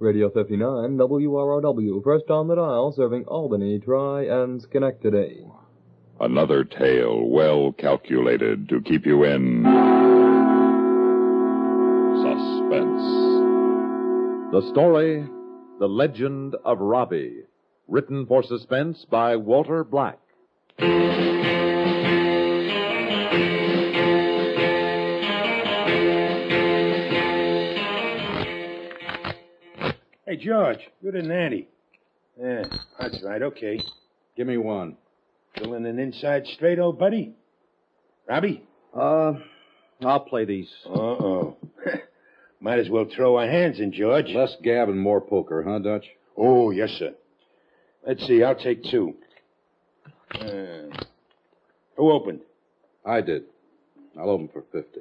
Radio 59 WROW, first on the dial, serving Albany, Troy, and Schenectady. Another tale well calculated to keep you in suspense. The story, The Legend of Robbie, written for suspense by Walter Black. George, you're the nanny. Yeah, that's right, okay. Give me one. Feeling an inside straight, old buddy? Robbie? Uh, I'll play these. Uh-oh. Might as well throw our hands in, George. Less gab and more poker, huh, Dutch? Oh, yes, sir. Let's see, I'll take two. Uh, who opened? I did. I'll open for 50.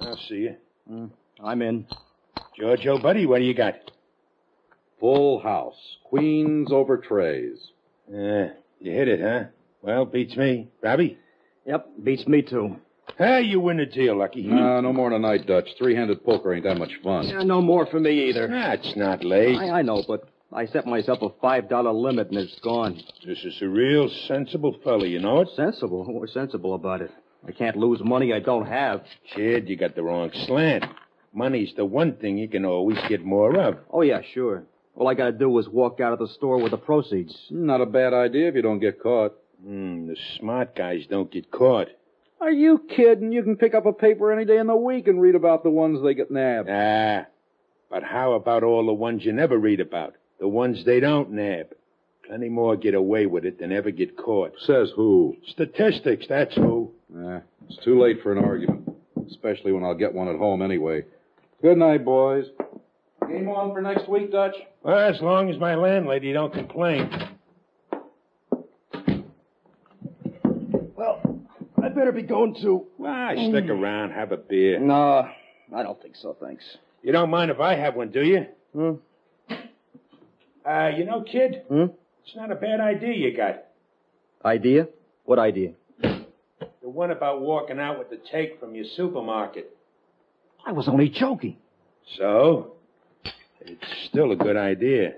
I'll see you. I'm in. George, old buddy, what do you got? Full house. Queens over trays. Yeah, you hit it, huh? Well, beats me. Robbie? Yep, beats me too. Hey, you win the deal, Lucky. Uh, no more tonight, Dutch. Three-handed poker ain't that much fun. Yeah, no more for me either. That's not late. I, I know, but I set myself a five dollar limit and it's gone. This is a real sensible fella, you know it? Sensible? What's sensible about it? I can't lose money I don't have. Kid, you got the wrong slant. Money's the one thing you can always get more of. Oh yeah, sure. All I gotta do is walk out of the store with the proceeds. Not a bad idea if you don't get caught. Hmm, the smart guys don't get caught. Are you kidding? You can pick up a paper any day in the week and read about the ones they get nabbed. Ah, but how about all the ones you never read about? The ones they don't nab. Plenty more get away with it than ever get caught. Says who? Statistics, that's who. Eh, it's too late for an argument. Especially when I'll get one at home anyway. Good night, boys. Game on for next week, Dutch? Well, as long as my landlady don't complain. Well, I better be going to. Why, stick around, have a beer. No, I don't think so, thanks. You don't mind if I have one, do you? Hmm? Uh, you know, kid, Hmm? it's not a bad idea you got. Idea? What idea? The one about walking out with the take from your supermarket. I was only joking. So, it's still a good idea.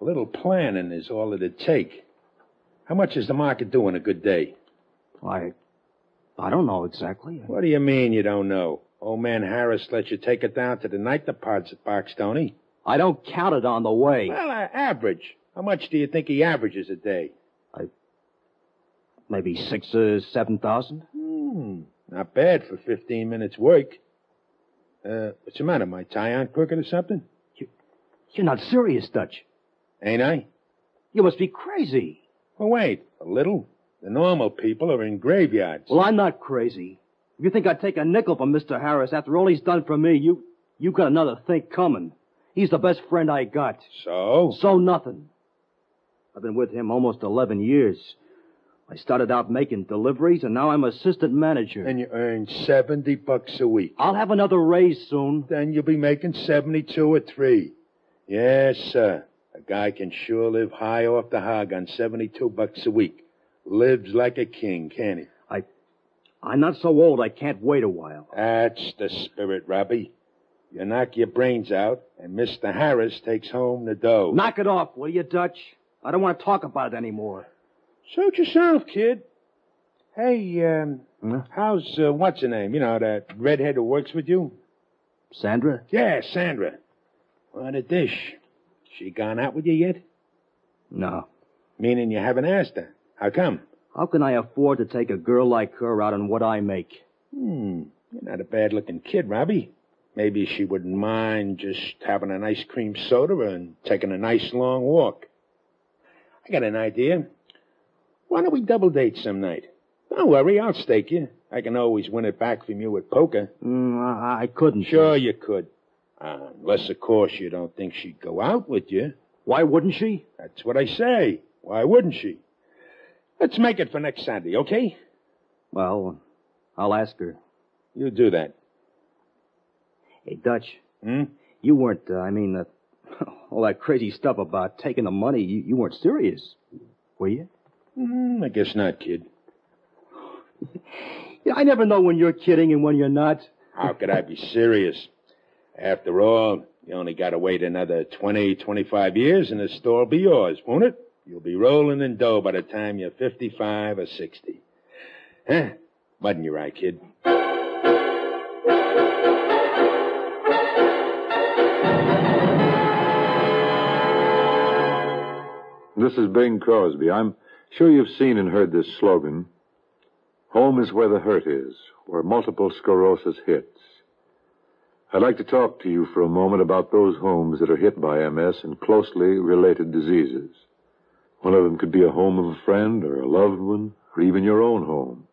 A little planning is all it'd take. How much is the market doing a good day? I. I don't know exactly. What do you mean you don't know? Old man Harris let you take it down to the night deposit box, don't he? I don't count it on the way. Well, uh, average. How much do you think he averages a day? Maybe six or seven thousand. Hmm, not bad for 15 minutes work. Uh, what's the matter? My tie on crooked or something? You, you're not serious, Dutch. Ain't I? You must be crazy. Well, wait, a little. The normal people are in graveyards. Well, I'm not crazy. If you think I'd take a nickel from Mr. Harris after all he's done for me, you you got another think coming. He's the best friend I got. So? So nothing. I've been with him almost 11 years. I started out making deliveries, and now I'm assistant manager. And you earn 70 bucks a week. I'll have another raise soon. Then you'll be making 72 or 3. Yes, sir. A guy can sure live high off the hog on 72 bucks a week. Lives like a king, can he? I I'm not so old I can't wait a while. That's the spirit, Robbie. You knock your brains out, and Mr. Harris takes home the dough. Knock it off, will you, Dutch? I don't want to talk about it anymore. Suit yourself, kid. Hey, um, Huh? how's, uh, what's her name? You know, that redhead who works with you? Sandra? Yeah, Sandra. What a dish. She gone out with you yet? No. Meaning you haven't asked her. How come? How can I afford to take a girl like her out on what I make? Hmm, you're not a bad-looking kid, Robbie. Maybe she wouldn't mind just having an ice cream soda and taking a nice long walk. I got an idea. Why don't we double date some night? Don't worry, I'll stake you. I can always win it back from you at poker. Mm, I, I couldn't. Sure you could. Uh, unless, of course, you don't think she'd go out with you. Why wouldn't she? That's what I say. Why wouldn't she? Let's make it for next Sunday, okay? Well, I'll ask her. You do that. Hey, Dutch, Hmm? you weren't, uh, I mean, uh, all that crazy stuff about taking the money, you, you weren't serious, were you? Hmm, I guess not, kid. Yeah, I never know when you're kidding and when you're not. How could I be serious? After all, You only gotta wait another 20, 25 years and the store'll be yours, won't it? You'll be rolling in dough by the time you're 55 or 60. Huh? Mud in your eye, kid. This is Bing Crosby. I'm sure you've seen and heard this slogan. Home is where the hurt is, where multiple sclerosis hits. I'd like to talk to you for a moment about those homes that are hit by MS and closely related diseases. One of them could be a home of a friend or a loved one or even your own home.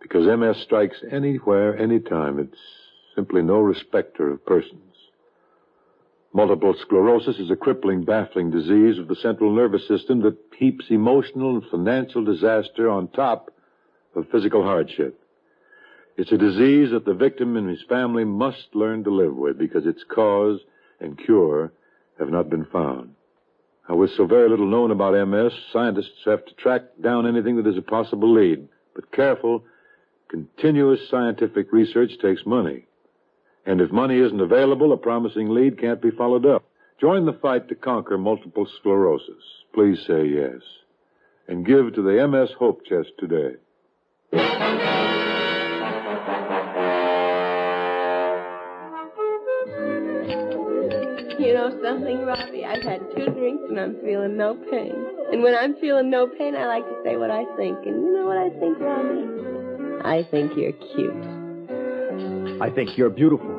Because MS strikes anywhere, anytime. It's simply no respecter of persons. Multiple sclerosis is a crippling, baffling disease of the central nervous system that heaps emotional and financial disaster on top of physical hardship. It's a disease that the victim and his family must learn to live with because its cause and cure have not been found. Now, with so very little known about MS, scientists have to track down anything that is a possible lead. But careful, continuous scientific research takes money. And if money isn't available, a promising lead can't be followed up. Join the fight to conquer multiple sclerosis. Please say yes. And give to the MS Hope Chest today. You know something, Robbie? I've had two drinks and I'm feeling no pain. And when I'm feeling no pain, I like to say what I think. And you know what I think, Robbie? I think you're cute. I think you're beautiful.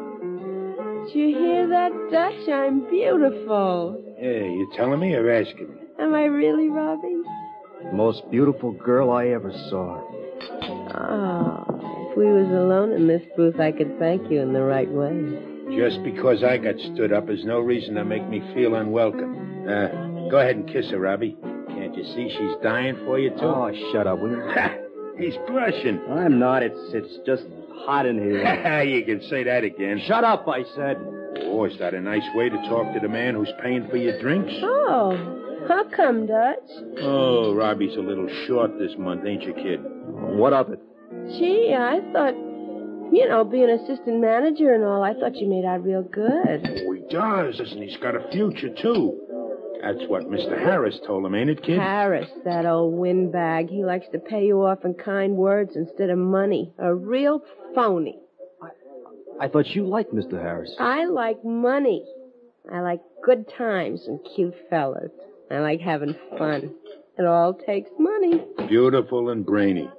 Did you hear that, Dutch? I'm beautiful. Hey, you telling me or asking me? Am I really, Robbie? Most beautiful girl I ever saw. Oh, if we was alone in this booth, I could thank you in the right way. Just because I got stood up is no reason to make me feel unwelcome. Uh, go ahead and kiss her, Robbie. Can't you see she's dying for you, too? Oh, shut up, will you? Ha! He's blushing. I'm not. It's it's just hot in here. you can say that again. shut up, I said. Oh, is that a nice way to talk to the man who's paying for your drinks? Oh, how come, Dutch? Oh, Robbie's a little short this month, ain't you, kid? What of it? Gee, I thought, you know, being assistant manager and all, I thought you made out real good. Oh, he does, and he's got a future, too. That's what Mr. Harris told him, ain't it, kid? Harris, that old windbag, he likes to pay you off in kind words instead of money. A real phony. I thought you liked Mr. Harris. I like money. I like good times and cute fellas. I like having fun. It all takes money. Beautiful and brainy.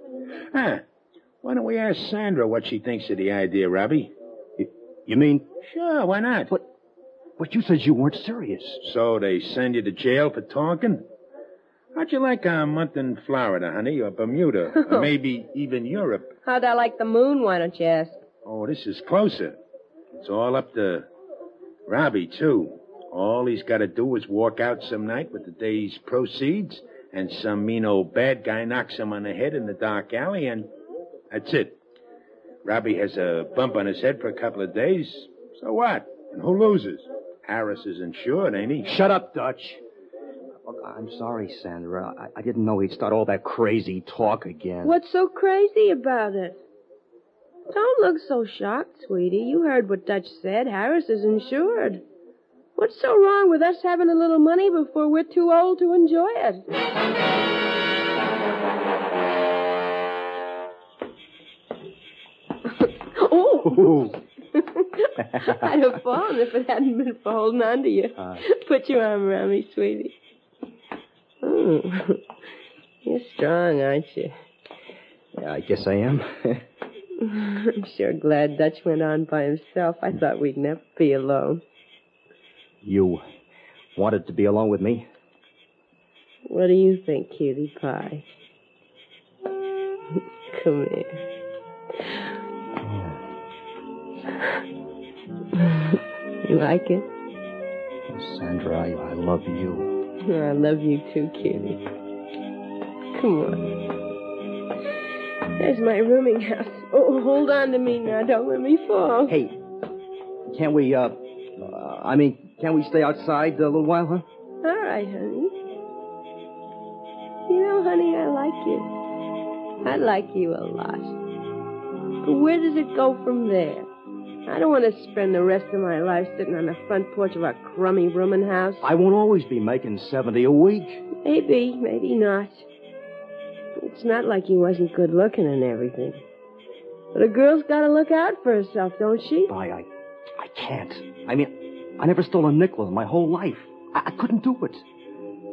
Ah, why don't we ask Sandra what she thinks of the idea, Robbie? You mean? Sure, why not? But, but you said you weren't serious. So they send you to jail for talking? How'd you like a month in Florida, honey, or Bermuda, or maybe even Europe? How'd I like the moon, why don't you ask? Oh, this is closer. It's all up to Robbie, too. All he's got to do is walk out some night with the day's proceeds, and some mean old bad guy knocks him on the head in the dark alley, and that's it. Robbie has a bump on his head for a couple of days. So what? And who loses? Harris is insured, ain't he? Shut up, Dutch. Look, I'm sorry, Sandra. I, I didn't know he'd start all that crazy talk again. What's so crazy about it? Don't look so shocked, sweetie. You heard what Dutch said. Harris is insured. What's so wrong with us having a little money before we're too old to enjoy it? oh! I'd have fallen if it hadn't been for holding on to you. Uh. Put your arm around me, sweetie. Oh. You're strong, aren't you? Yeah, I guess I am. I'm sure glad Dutch went on by himself. I thought we'd never be alone. you wanted to be alone with me? What do you think, cutie pie? Come here. You like it? Sandra, I, I love you. I love you too, cutie. Come on. There's my rooming house. Oh, hold on to me now. Don't let me fall. Hey, can't we, uh, uh I mean, can we stay outside a little while, huh? All right, honey. You know, honey, I like you. I like you a lot. But where does it go from there? I don't want to spend the rest of my life sitting on the front porch of a crummy rooming house. I won't always be making 70 a week. Maybe, maybe not. It's not like he wasn't good looking and everything. But a girl's got to look out for herself, don't she? Why, I, I, can't. I mean, I never stole a nickel in my whole life. I, I couldn't do it.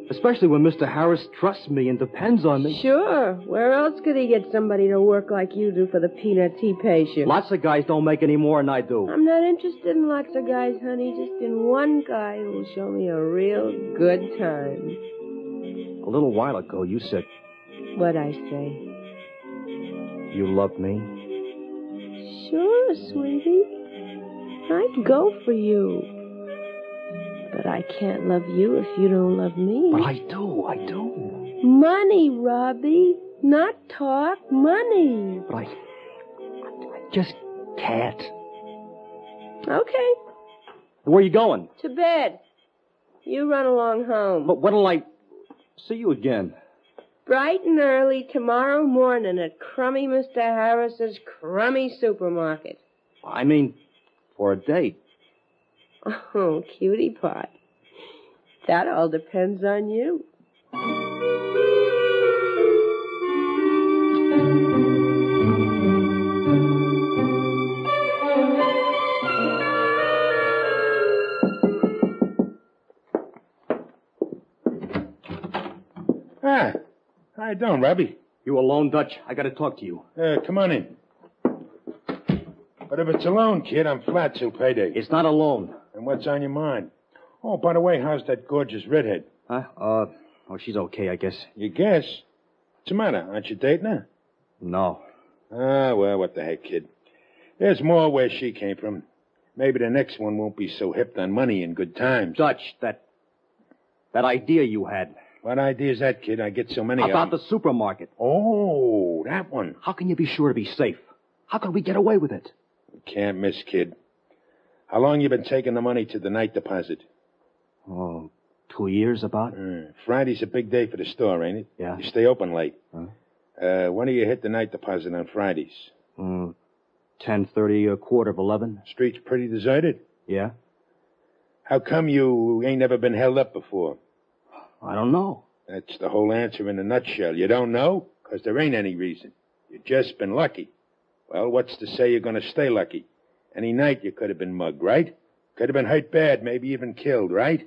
Especially when Mr. Harris trusts me and depends on me. Sure. Where else could he get somebody to work like you do for the peanut tea patient? Lots of guys don't make any more than I do. I'm not interested in lots of guys, honey. Just in one guy who'll show me a real good time. A little while ago, you said What'd I say? you love me. Sure, sweetie. I'd go for you. But I can't love you if you don't love me. But I do, I do. Money, Robbie. Not talk, money. But I, I just can't. Okay, Where are you going? to bed. You run along home. But when'll I see you again? Bright and early tomorrow morning at crummy Mr. Harris's crummy supermarket. I mean, for a date. Oh, cutie pie. That all depends on you. Ah, how you doing, Robbie? You alone, Dutch? I gotta talk to you. Uh, come on in. But if it's a loan, kid, I'm flat till payday. It's not a loan. What's on your mind? Oh, by the way, how's that gorgeous redhead? Huh? Uh, oh, she's okay, I guess. You guess? What's the matter? Aren't you dating her? No. Ah, well, what the heck, kid. There's more where she came from. Maybe the next one won't be so hipped on money and good times. Dutch, that, that idea you had What idea is that, kid? I get so many about of the supermarket. Oh, that one. How can you be sure to be safe? How can we get away with it? Can't miss, kid. How long you been taking the money to the night deposit? Oh, two years about? Uh, Friday's a big day for the store, ain't it? Yeah. You stay open late. Huh? Uh, when do you hit the night deposit on Fridays? Uh, ten thirty, a quarter of eleven. Street's pretty deserted. Yeah? How come you ain't never been held up before? I don't know. That's the whole answer in a nutshell. You don't know? 'Cause there ain't any reason. You've just been lucky. Well, what's to say you're going to stay lucky? Any night you could have been mugged, right? Could have been hurt bad, maybe even killed, right?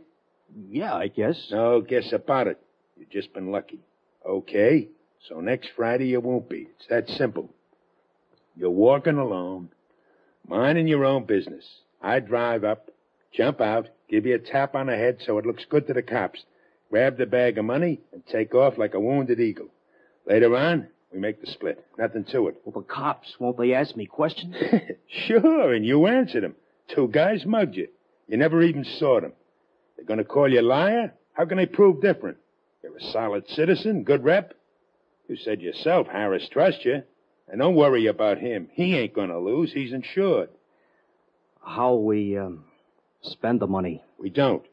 Yeah, I guess. No guess about it. You've just been lucky. Okay, so next Friday you won't be. It's that simple. You're walking alone, minding your own business. I drive up, jump out, give you a tap on the head so it looks good to the cops, grab the bag of money, and take off like a wounded eagle. Later on, we make the split. Nothing to it. Well, the cops, won't they ask me questions? sure, and you answered them. Two guys mugged you. You never even saw them. They're going to call you a liar? How can they prove different? You're a solid citizen, good rep. You said yourself Harris trusts you. And don't worry about him. He ain't going to lose. He's insured. How we, um, spend the money? We don't.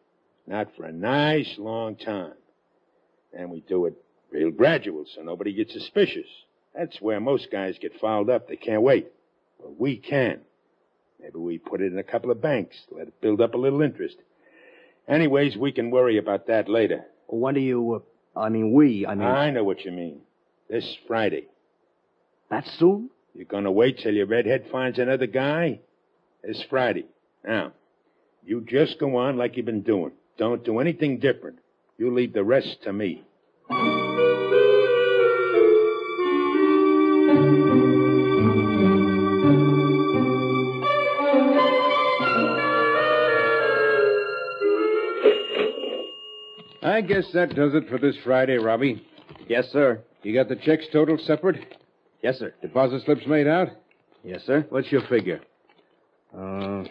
Not for a nice long time. And we do it real gradual so nobody gets suspicious. That's where most guys get fouled up. They can't wait. But we can. Maybe we put it in a couple of banks, let it build up a little interest. Anyways, we can worry about that later. When do you, uh, I mean, we, I mean, I know what you mean. This Friday. that soon? You're gonna wait till your redhead finds another guy? This Friday. Now, you just go on like you've been doing. Don't do anything different. You leave the rest to me. I guess that does it for this Friday, Robbie. Yes, sir. You got the checks totaled separate? Yes, sir. Deposit slips made out? Yes, sir. What's your figure? Uh,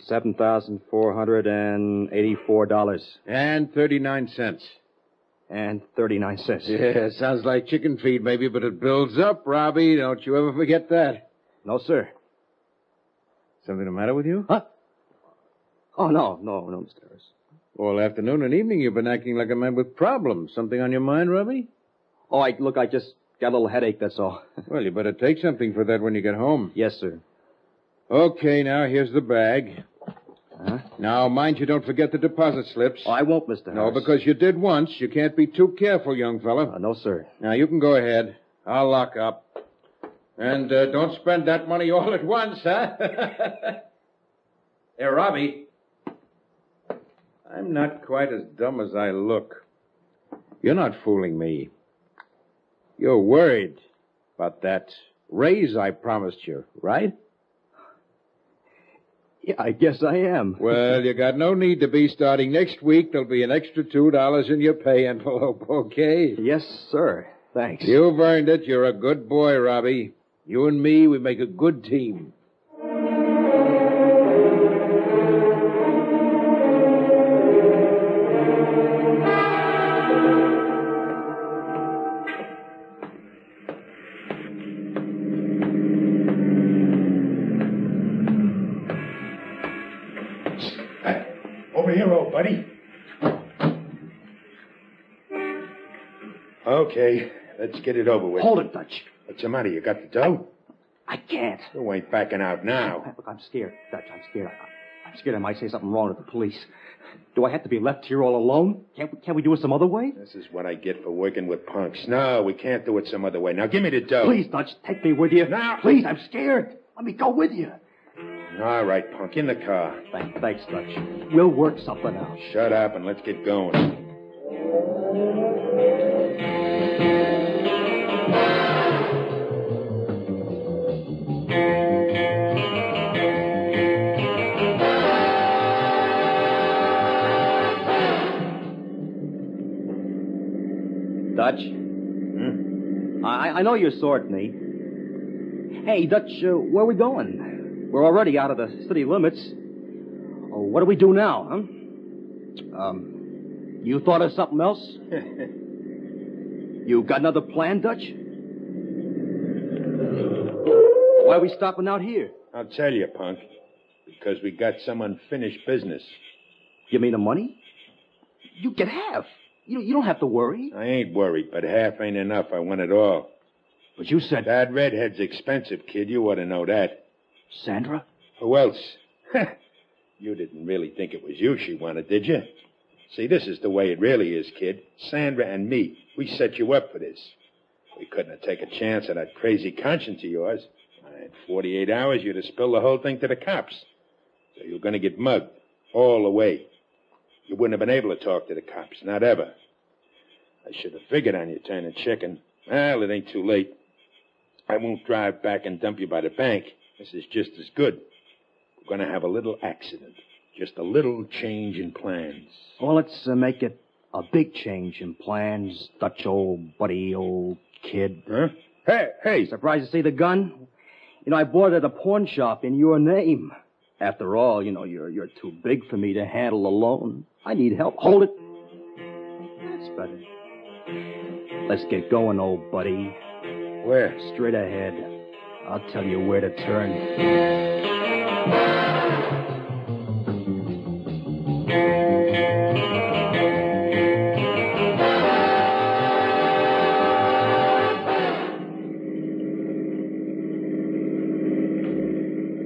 seven thousand four hundred and eighty-four dollars And 39 cents. and thirty-nine cents. Yeah, sounds like chicken feed, maybe, but it builds up, Robbie. Don't you ever forget that. No, sir. Something the matter with you? Huh? Oh no, no, no, Mr. Harris. All afternoon and evening you've been acting like a man with problems. Something on your mind, Robbie? Oh, I look, I just got a little headache. That's all. Well, you better take something for that when you get home. yes, sir. Okay, now here's the bag. Huh? Now, mind you don't forget the deposit slips. Oh, I won't, Mr. no, Harris. because you did once. You can't be too careful, young fella. Uh, no, sir. Now, you can go ahead. I'll lock up. And uh, don't spend that money all at once, huh? hey, Robbie. I'm not quite as dumb as I look. You're not fooling me. You're worried about that raise I promised you, right? Yeah, I guess I am. Well, you got no need to be. Starting next week, there'll be an extra two dollars in your pay envelope, okay? Yes, sir. Thanks. You've earned it. You're a good boy, Robbie. You and me, we make a good team. Okay, let's get it over with. Hold it, Dutch. What's the matter? You got the dough? I can't. You ain't backing out now. Look, I'm scared, Dutch. I'm scared. I, I'm scared I might say something wrong to the police. Do I have to be left here all alone? Can't we, can't we do it some other way? This is what I get for working with punks. No, we can't do it some other way. Now give me the dough. Please, Dutch, take me with you. Now- Please, I'm scared. Let me go with you. All right, punk, in the car. Thanks, thanks, Dutch. We'll work something out. Shut up and let's get going. I, know you saw it, me. Hey, Dutch, uh, where are we going? We're already out of the city limits. Oh, what do we do now, huh? Um, you thought of something else? you got another plan, Dutch? Why are we stopping out here? I'll tell you, punk. Because we got some unfinished business. You mean the money? You get half. You, you don't have to worry. I ain't worried, but half ain't enough. I want it all. But you said That redhead's expensive, kid. You ought to know that. Sandra? Who else? you didn't really think it was you she wanted, did you? See, this is the way it really is, kid. Sandra and me, we set you up for this. We couldn't have taken a chance on that crazy conscience of yours. In 48 hours, you'd have spilled the whole thing to the cops. So you're going to get mugged all the way. You wouldn't have been able to talk to the cops, not ever. I should have figured on you turning chicken. Well, it ain't too late. I won't drive back and dump you by the bank. This is just as good. We're going to have a little accident. Just a little change in plans. Well, let's uh, make it a big change in plans, Dutch old buddy, old kid. Huh? Hey, hey! Surprised to see the gun? You know, I bought it at a pawn shop in your name. After all, you know, you're you're too big for me to handle alone. I need help. Hold it. That's better. Let's get going, old buddy. Where? Straight ahead. I'll tell you where to turn.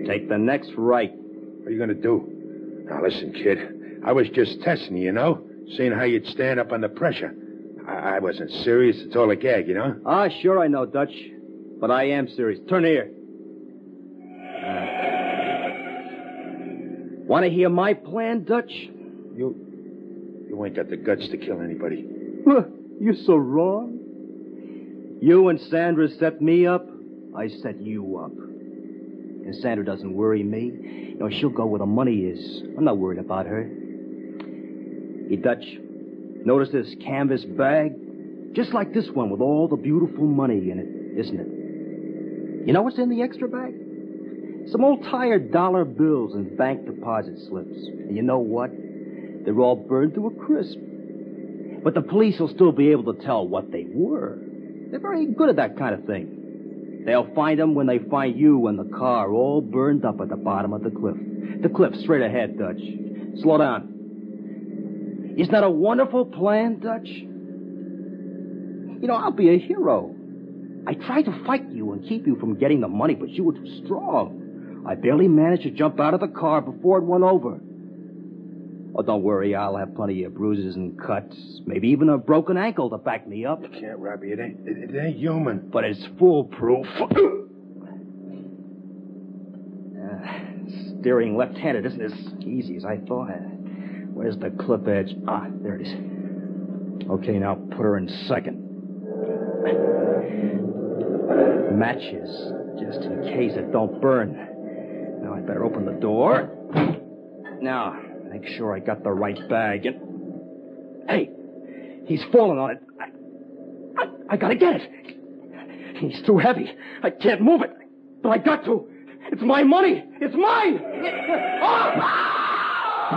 Take the next right. What are you going to do? Now, listen, kid. I was just testing you, you know? Seeing how you'd stand up under pressure. I, wasn't serious. It's all a gag, you know? Ah, sure I know, Dutch. But I am serious. Turn here. Want to hear my plan, Dutch? You. You ain't got the guts to kill anybody. You're so wrong. You and Sandra set me up. I set you up. And Sandra doesn't worry me. You know, she'll go where the money is. I'm not worried about her. Hey, Dutch, notice this canvas bag? Just like this one with all the beautiful money in it, isn't it? You know what's in the extra bag? Some old tired dollar bills and bank deposit slips. And you know what? They're all burned to a crisp. But the police will still be able to tell what they were. They're very good at that kind of thing. They'll find them when they find you and the car all burned up at the bottom of the cliff. The cliff straight ahead, Dutch. Slow down. Isn't that a wonderful plan, Dutch? You know, I'll be a hero. I tried to fight you and keep you from getting the money, but you were too strong. I barely managed to jump out of the car before it went over. Oh, don't worry, I'll have plenty of bruises and cuts, maybe even a broken ankle to back me up. You can't, Robbie. It ain't, it, it ain't human. But it's foolproof. Uh, steering left-handed isn't as easy as I thought. Where's the clip edge? Ah, there it is. Okay, now put her in second. Matches, just in case it don't burn. Now I better open the door. Now, make sure I got the right bag. And hey, he's falling on it. I, I, I gotta get it. He's too heavy. I can't move it, but I got to. It's my money. It's mine. I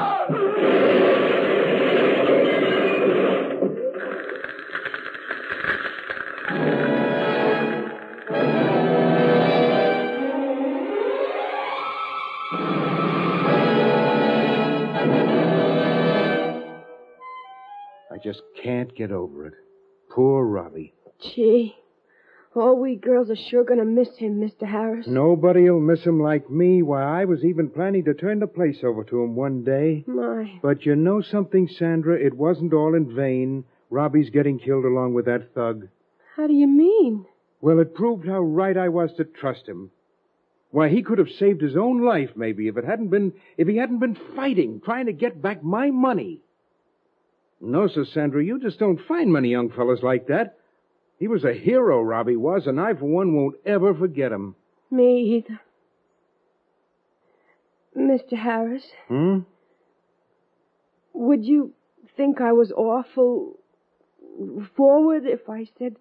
just can't get over it. All we girls are sure gonna miss him, Mr. Harris. Nobody'll miss him like me. Why, I was even planning to turn the place over to him one day. My. But you know something, Sandra? It wasn't all in vain. Robbie's getting killed along with that thug. How do you mean? Well, it proved how right I was to trust him. Why, he could have saved his own life, maybe, if it hadn't been, if he hadn't been fighting, trying to get back my money. No, sir, Sandra, you just don't find many young fellows like that. He was a hero, Robbie was, and I, for one, won't ever forget him. Me either. Mr. Harris, Hmm? would you think I was awful forward if I said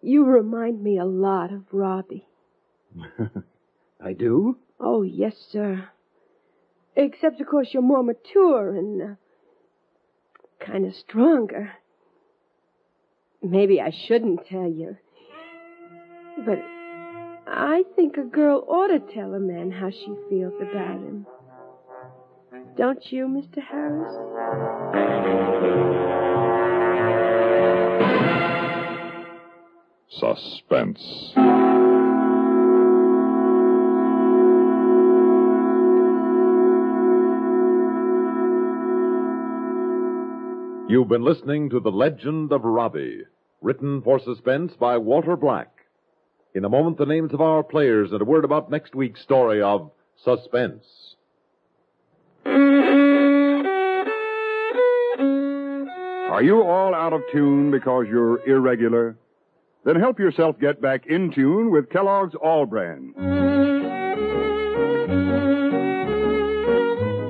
you remind me a lot of Robbie? I do? Oh, yes, sir. Except, of course, you're more mature and uh, kind of stronger. Maybe I shouldn't tell you. But I think a girl ought to tell a man how she feels about him. Don't you, Mr. Harris? Suspense. You've been listening to The Legend of Robbie, written for suspense by Walter Black. In a moment, the names of our players and a word about next week's story of Suspense. Are you all out of tune because you're irregular? Then help yourself get back in tune with Kellogg's All Bran.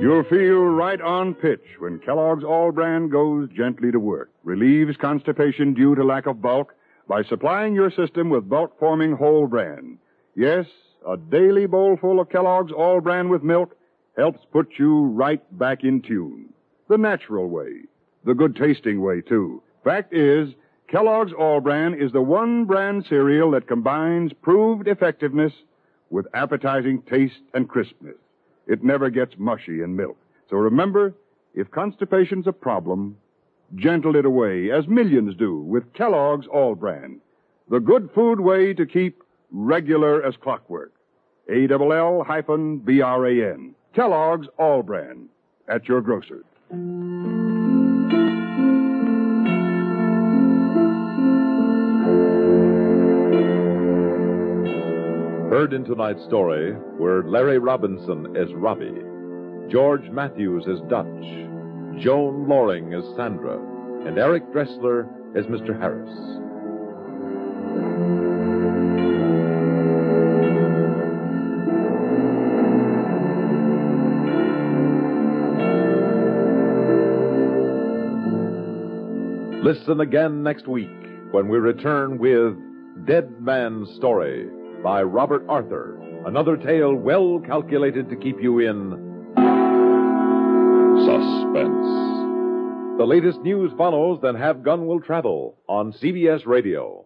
You'll feel right on pitch when Kellogg's All Bran goes gently to work, relieves constipation due to lack of bulk by supplying your system with bulk forming whole bran. Yes, a daily bowlful of Kellogg's All Bran with milk helps put you right back in tune. The natural way. The good tasting way, too. Fact is, Kellogg's All Bran is the one brand cereal that combines proved effectiveness with appetizing taste and crispness. It never gets mushy in milk. So remember, if constipation's a problem, gentle it away, as millions do, with Kellogg's All Bran. The good food way to keep regular as clockwork. A-double-L hyphen B-R-A-N. Kellogg's All Bran. At your grocer. Heard in tonight's story were Larry Robinson as Robbie, George Matthews as Dutch, Joan Loring as Sandra, and Eric Dressler as Mr. Harris. Listen again next week when we return with Dead Man's Story by Robert Arthur. Another tale well calculated to keep you in Suspense. The latest news follows, then Have Gun Will Travel on CBS Radio.